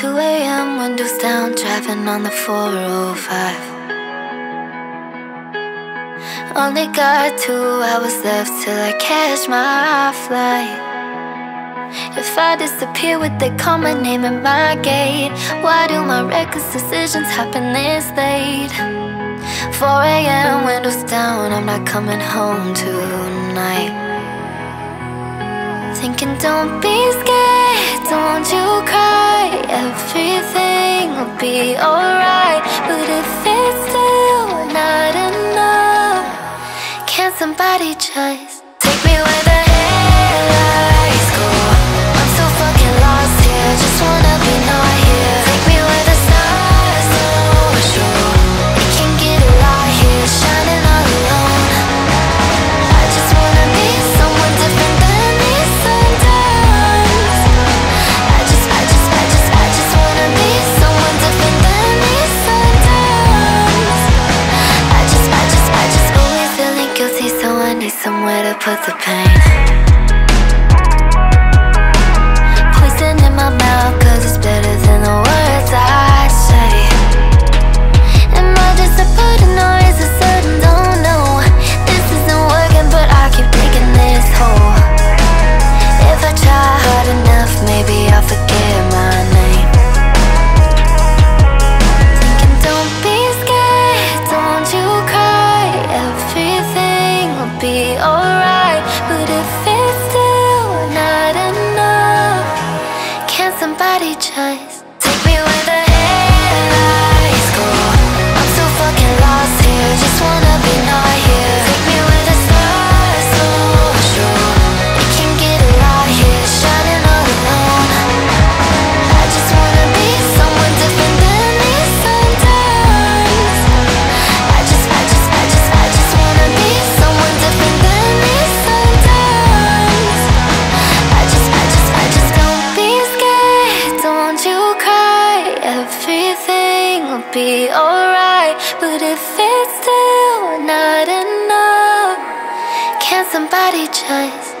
2 a.m., windows down, driving on the 405. Only got two hours left till I catch my flight. If I disappear, would they call my name at my gate? Why do my reckless decisions happen this late? 4 a.m., windows down, I'm not coming home tonight. Thinking, don't be scared, don't you cry be alright But if it's still not enough Can somebody just I need somewhere to put the pain. somebody just Everything will be alright But if it's still not enough Can somebody just